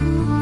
Oh.